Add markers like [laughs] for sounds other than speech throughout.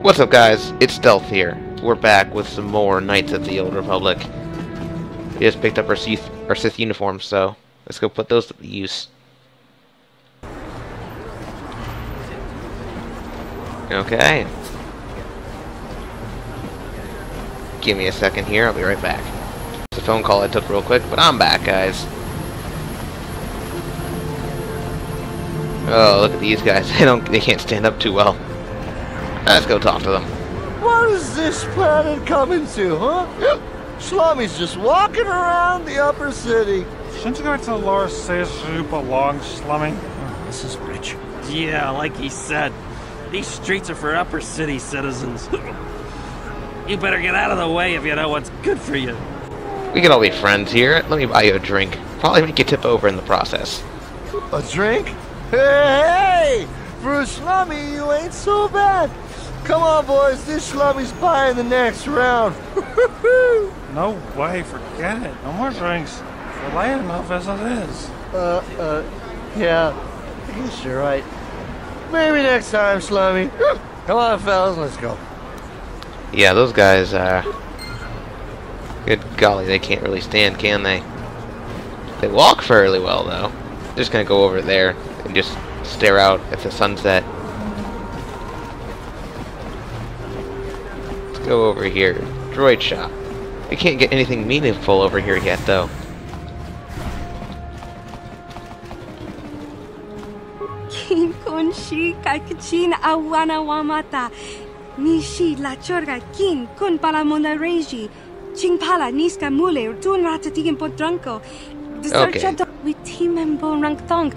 What's up guys, it's Stealth here. We're back with some more Knights of the Old Republic. We just picked up our Sith, our Sith uniforms, so let's go put those to use. Okay. Give me a second here, I'll be right back. It's a phone call I took real quick, but I'm back guys. Oh, look at these guys. [laughs] They don't they can't stand up too well. Let's go talk to them. What is this planet coming to, huh? Slummy's just walking around the upper city. Shouldn't you go to Lord says you belong, Slummy? Oh, this is rich. Yeah, like he said, these streets are for upper city citizens. [laughs] you better get out of the way if you know what's good for you. We can all be friends here. Let me buy you a drink. Probably make you tip over in the process. A drink? Hey, hey! For a slummy, you ain't so bad. Come on, boys. This slummy's buying the next round. [laughs] No way, forget it. No more drinks. We're late enough as it is. uh, uh, yeah. I guess you're right. Maybe next time, slummy. [laughs] Come on, fellas. Let's go. Yeah, those guys, are. Good golly, they can't really stand, can they? They walk fairly well, though. Just gonna go over there and just stare out at the sunset. Go over here. Droid shop. We can't get anything meaningful over here yet, though. Kin shi kakachin awana wamata. Nishi la chorga kin kun pala mona reji. Ching pala niska mule tun ratatigin potranko. Okay. With team and bon rank tong.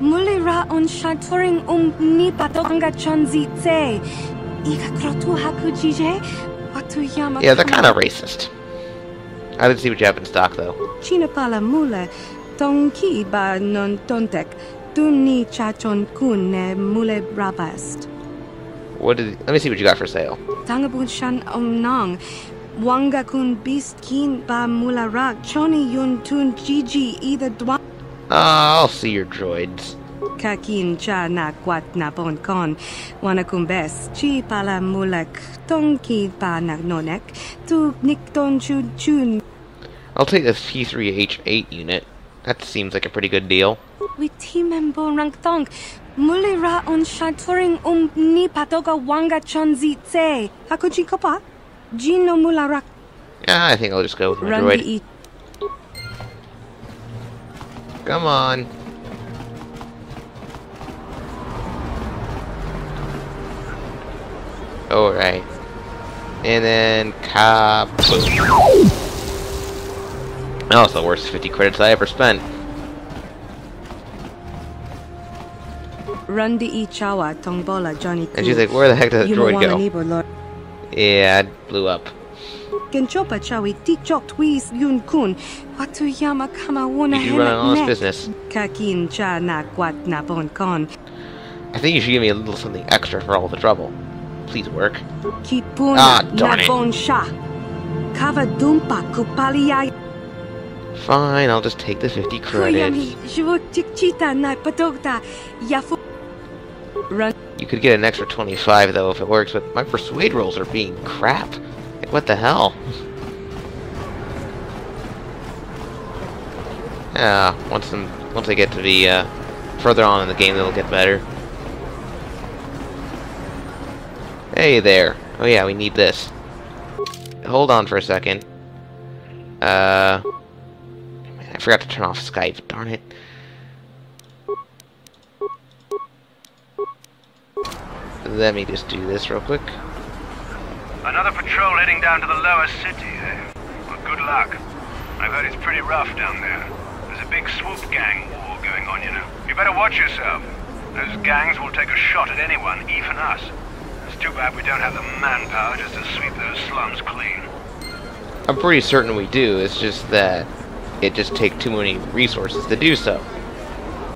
Mule ra on shaturing um ni patokanga chonzi tse. Ika krotu hakujije. Yeah, they're kind of racist. I didn't see what you have in stock, though. China pala mule. Tong ba non tontek. Chachon kun ne mule rabast. What did? Let me see what you got for sale. Tangabun shan. Wanga kun beast kin ba mula rak. Choni yun tun gigi either dwa. Ah, I'll see your droids. Kakin cha na kwat na bon kon. Wana kun. Chi pala mulak. Tong ki pa na nonek. Tu nik ton chun chun. I'll take this P3H8 unit. That seems like a pretty good deal. With team and bon rank tong. Mule ra on shaturing um ni patoga wanga chonzi tse. Hakuchi kopa? Jin no mula rak. Yeah, I think I'll just go with my droid. Come on. Oh, Alright. And then kaboom. That was the worst 50 credits I ever spent. Run di chawa tong bola Johnny And she's like, where the heck did that droid go? Yeah, it blew up. Genchopa chawi ti chok twis yun kun. Watu yama kama wuna You run all this business. Kakin cha na kwat na bon kon. I think you should give me a little something extra for all the trouble. Please work. Kipuna Ah, darn it. Kava dumpa kupaliya. Fine, I'll just take the 50 credits. shivu tikchita na patokta. Yafu. Run. You could get an extra 25 though if it works, but my persuade rolls are being crap. Like, what the hell? Yeah, once them once they get to the uh, further on in the game, they'll get better. Hey there. Oh yeah, we need this. Hold on for a second. Uh, I forgot to turn off Skype. Darn it. Let me just do this real quick. Another patrol heading down to the lower city, eh? Well, good luck. I've heard it's pretty rough down there. There's a big swoop gang war going on, you know. You better watch yourself. Those gangs will take a shot at anyone, even us. Too bad we don't have the manpower just to sweep those slums clean. I'm pretty certain we do, it's just that it just take too many resources to do so.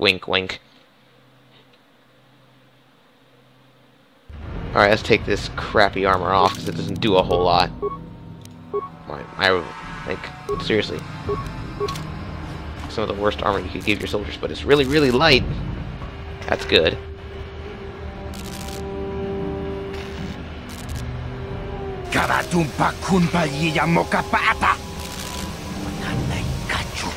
Wink, wink. Alright, let's take this crappy armor off, because it doesn't do a whole lot. My, like, seriously. Some of the worst armor you could give your soldiers, but it's really, really light. That's good. Karatumpa kunpa yiya mokapata. Nanay kachu.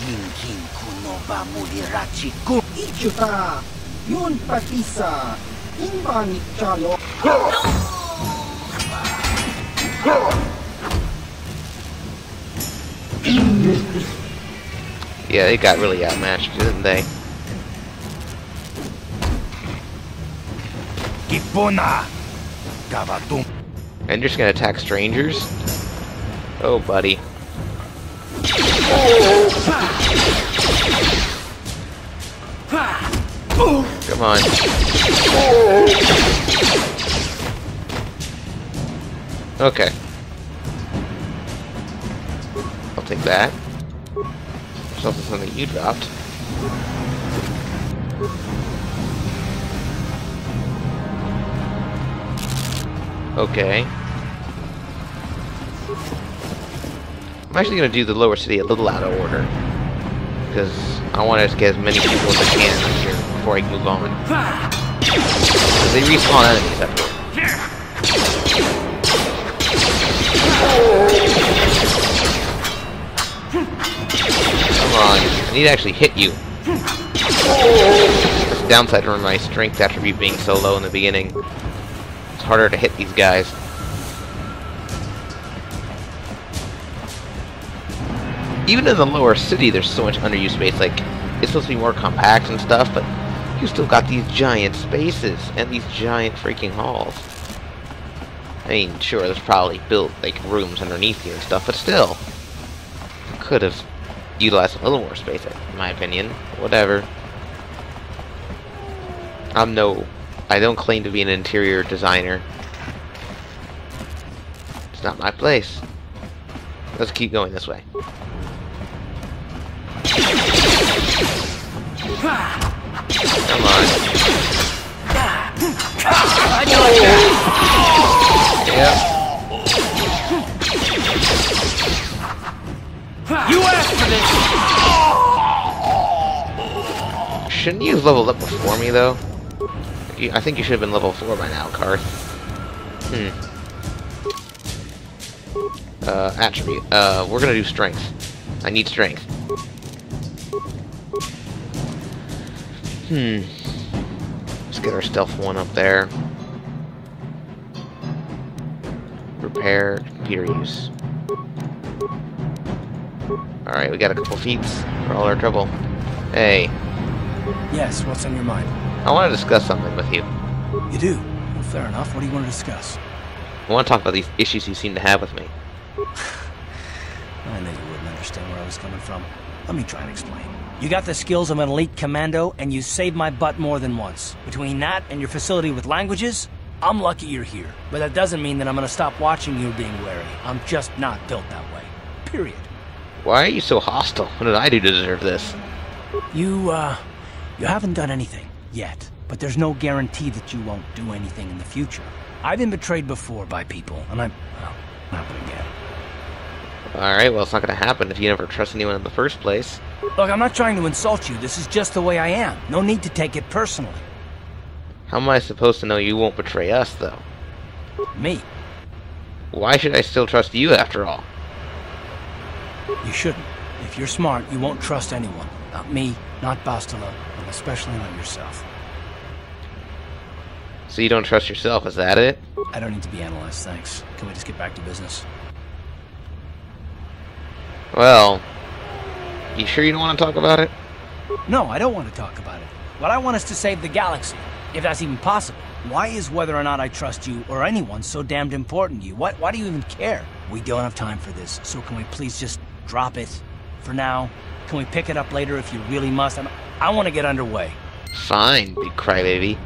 Yinkin kuno ba mulirachi kun. Ichuta, yun patisa, imbani chalo. Yeah, they got really outmatched, didn't they? Kipuna. Karatum. And you're just gonna attack strangers? Oh, buddy. Come on. Okay. I'll take that. There's also something you dropped. Okay. I'm actually going to do the lower city a little out of order. Because I want to get as many people as I can here before I move on. 'Cause they respawn enemies after. Come on. I need to actually hit you. That's the downside from my strength attribute being so low in the beginning. It's harder to hit these guys. Even in the lower city, there's so much underused space. Like, it's supposed to be more compact and stuff, but you still got these giant spaces and these giant freaking halls. I mean, sure, there's probably built like rooms underneath you and stuff, but still, could have utilized a little more space, in my opinion. Whatever. I'm no, I don't claim to be an interior designer. It's not my place. Let's keep going this way. Come on. You asked for this! Shouldn't you have leveled up before me, though? I think you should have been level 4 by now, Carth. Hmm. Uh, attribute. Uh, we're gonna do strength. I need strength. Hmm. Let's get our stealth one up there. Repair, computer use. Alright, we got a couple feats for all our trouble. Hey, Yes, what's on your mind? I want to discuss something with you. You do? Well, fair enough. What do you want to discuss? I want to talk about these issues you seem to have with me. [sighs] I knew you wouldn't understand where I was coming from. Let me try and explain. You got the skills of an elite commando, and you saved my butt more than once. Between that and your facility with languages, I'm lucky you're here. But that doesn't mean that I'm gonna stop watching you being wary. I'm just not built that way. Period. Why are you so hostile? What did I do to deserve this? You, uh, you haven't done anything yet, but there's no guarantee that you won't do anything in the future. I've been betrayed before by people, and I'm, well, not gonna get. Alright, well, it's not going to happen if you never trust anyone in the first place. Look, I'm not trying to insult you. This is just the way I am. No need to take it personally. How am I supposed to know you won't betray us, though? Me, Why should I still trust you after all? you shouldn't. If you're smart, you won't trust anyone. Not me, not Bastila, and especially not yourself. So you don't trust yourself, is that it? I don't need to be analyzed, thanks. Can we just get back to business? Well, you sure you don't want to talk about it? No, I don't want to talk about it. What I want is to save the galaxy, if that's even possible. Why is whether or not I trust you or anyone so damned important to you? Why, why do you even care? We don't have time for this, so can we please just drop it for now? Can we pick it up later if you really must? I'm, I want to get underway. Fine, big crybaby.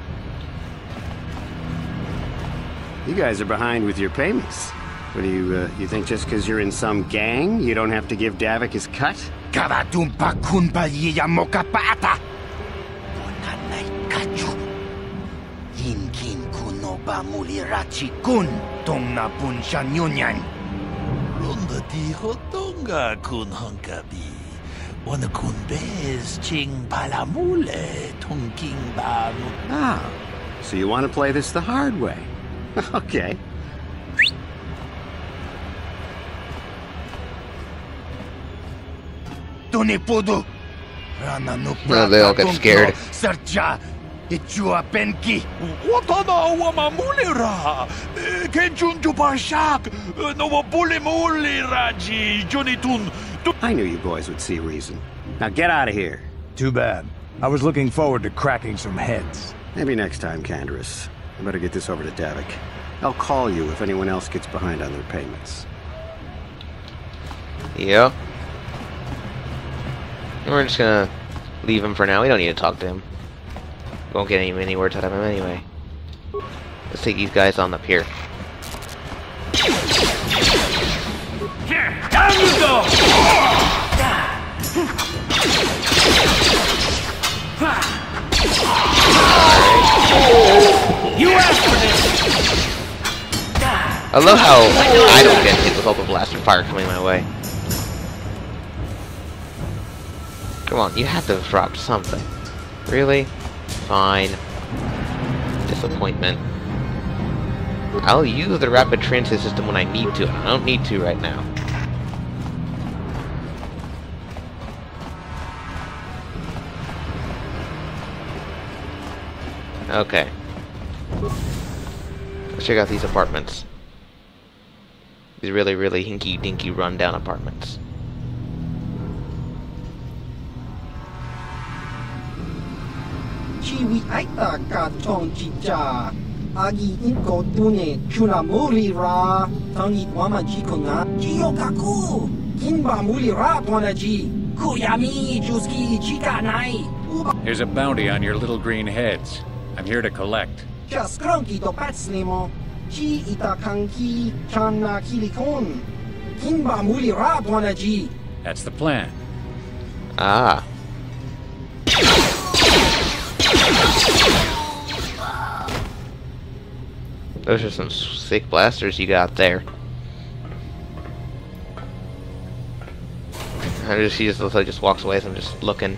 You guys are behind with your payments. What do you, uh, you think just because you're in some gang, you don't have to give Davik his cut? Karatumpa kunpa yiya mokapata. Bonanay kachu. Yinkin kuno ba mulirachi kun. Tongna pun shanyunyan. Ronda di hotonga kun hunkabi. Wana kun bez ching palamule tongking ba Ah, so you want to play this the hard way? [laughs] okay. Tunipudu. Rana no No, they all get scared. Sercha. Ichua penki. Watana wamamulira. Kenjunju barshak. No bulimuli raji. Junitun. I knew you boys would see reason. Now get out of here. Too bad. I was looking forward to cracking some heads. Maybe next time, Canderous. I better get this over to Davik. I'll call you if anyone else gets behind on their payments. Yep. We're just gonna leave him for now. We don't need to talk to him. Won't get any, any words out of him anyway. Let's take these guys on up here. Here, down you go! You asked for this! I love how I don't get hit with all the blaster fire coming my way. Come on, you have to have dropped something. Really? Fine. Disappointment. I'll use the rapid transit system when I need to. I don't need to right now. Okay. Let's check out these apartments. These really, really hinky dinky rundown apartments. Chiwi aita ka tong chicha. Agi inko tune chuna muri ra. Tangi wama jikonga. Jiyo kaku. Kinba muri ra twana ji. Kuyami juski chika nai. Uba Here's a bounty on your little green heads. I'm here to collect. just kronki to patslimo. Chi ita kanki chana kilikon. Kinba muri ra twana ji. That's the plan. Ah. Those are some sick blasters you got there. I just he just like just walks away as I'm just looking.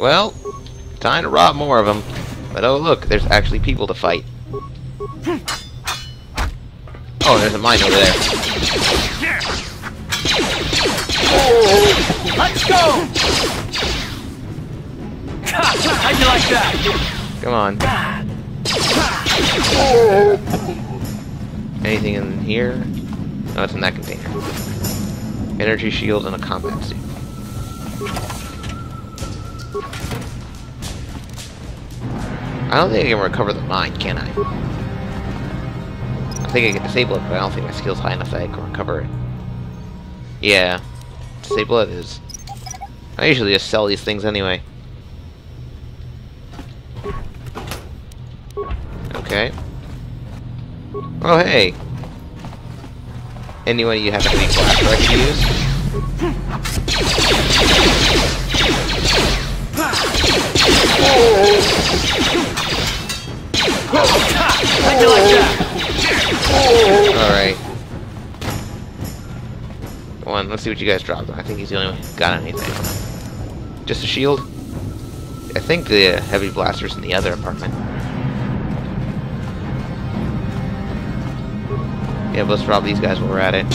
Well, time to rob more of them. But oh look, there's actually people to fight. Oh, there's a mine over there. Let's go! [laughs] How'd you like that? Come on. [laughs] Anything in here? No, it's in that container. Energy shield and a combat suit. I don't think I can recover the mine, can I? I think I can disable it, but I don't think my skill's high enough that I can recover it. Yeah. Disable it is. I usually just sell these things anyway. Okay. Oh, hey. Anyone you have any I can use? Like that? Alright. Come on, let's see what you guys dropped. I think he's the only one who got anything. Just a shield? I think the heavy blaster's in the other apartment. Yeah, let's rob these guys while we're at it.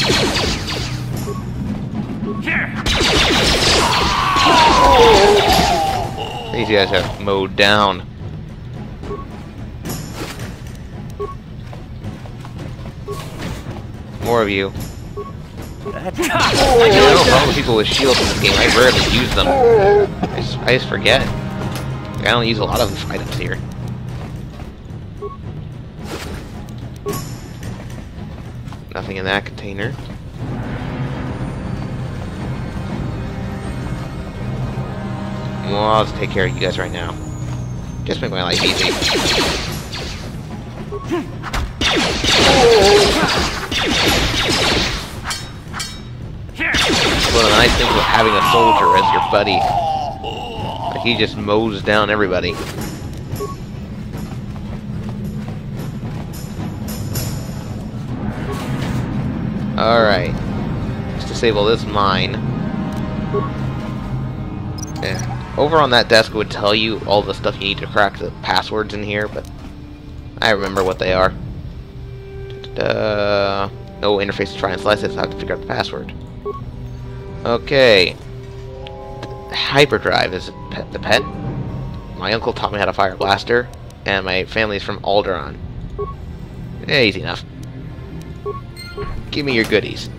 These guys have mowed down. More of you. I don't follow people with shields in this game. I rarely use them. I just, I just forget. I don't use a lot of items here. Nothing in that container. Well, I'll just take care of you guys right now. Just make my life easy. One of the nice things about having a soldier as your buddy. Like he just mows down everybody. Alright. Let's disable this mine. Yeah. Over on that desk would tell you all the stuff you need to crack the passwords in here, but I remember what they are. Da-da-da. no interface to try and slice it, so I have to figure out the password. Okay. Hyperdrive is pet, the pet. My uncle taught me how to fire a blaster, and my family's from Alderaan. Yeah, easy enough. Give me your goodies.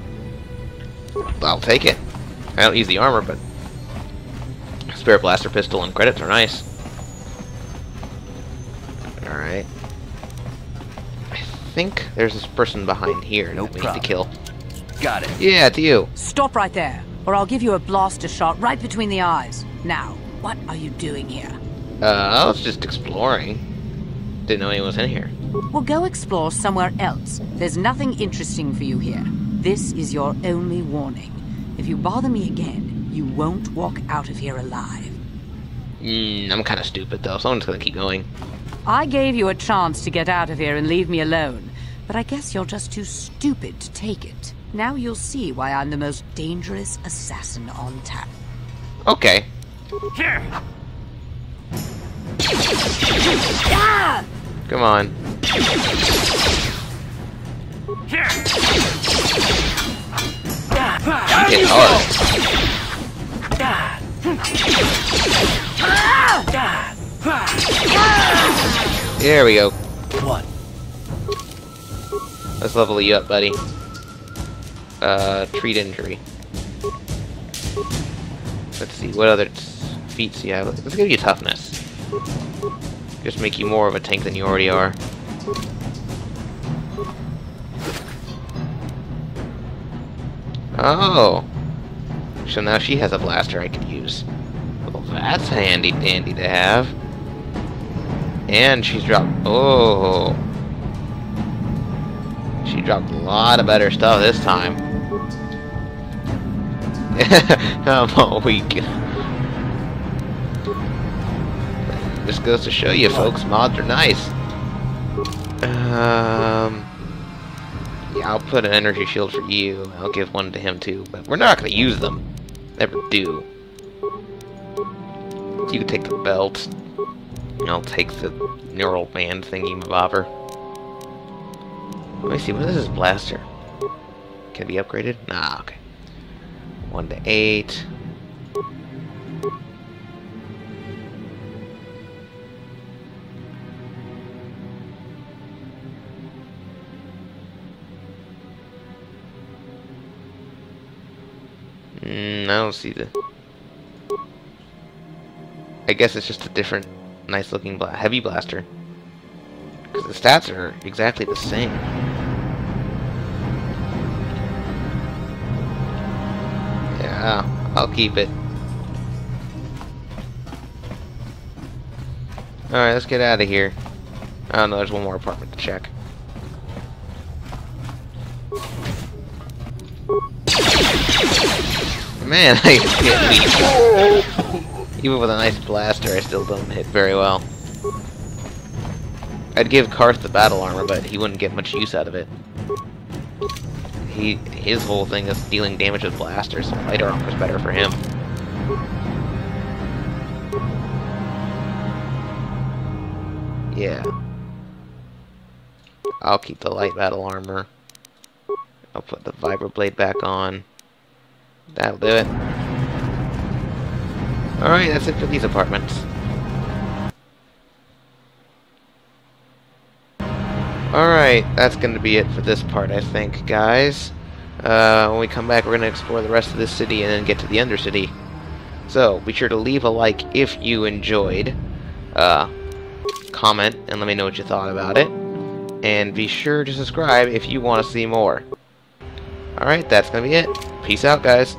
I'll take it. I don't use the armor, but spare blaster pistol and credits are nice. Alright. I think there's this person behind here No that we need problem. to kill. Got it. Yeah, it's you. Stop right there, or I'll give you a blaster shot right between the eyes. Now, what are you doing here? Uh, I was just exploring. Didn't know anyone was in here. Well, go explore somewhere else. There's nothing interesting for you here. This is your only warning. If you bother me again, you won't walk out of here alive. Mm, I'm kind of stupid though, so I'm just gonna keep going. I gave you a chance to get out of here and leave me alone, but I guess you're just too stupid to take it. Now you'll see why I'm the most dangerous assassin on tap. Okay. Here! Ah! Come on. Here! Hit hard. There we go. What? Let's level you up, buddy. Uh, treat injury. Let's see, what other feats do you have? Let's give you toughness. Just make you more of a tank than you already are. Oh! So now she has a blaster I could use. Well, that's handy dandy to have. And she's dropped... Oh! She dropped a lot of better stuff this time. [laughs] I'm all weak. Just goes to show you, folks, mods are nice. Um... Yeah, I'll put an energy shield for you. I'll give one to him too, but we're not going to use them. Never do. You can take the belt. I'll take the neural band thingy bobber. Let me see, what is this blaster? Can it be upgraded? Nah, okay. 1 to 8. Mm, I don't see the... I guess it's just a different, nice looking bla heavy blaster. Because the stats are exactly the same. Yeah, I'll keep it. Alright, let's get out of here. I oh, no, there's one more apartment to check. Man, [laughs] I. Even with a nice blaster, I still don't hit very well. I'd give Carth the battle armor, but he wouldn't get much use out of it. He his whole thing is dealing damage with blasters, so lighter armor's better for him. Yeah. I'll keep the light battle armor. I'll put the vibroblade back on. That'll do it. Alright, that's it for these apartments. Alright, that's going to be it for this part, I think, guys. Uh, when we come back, we're going to explore the rest of this city and then get to the Undercity. So, be sure to leave a like if you enjoyed. Uh, comment and let me know what you thought about it. And be sure to subscribe if you want to see more. Alright, that's going to be it. Peace out, guys.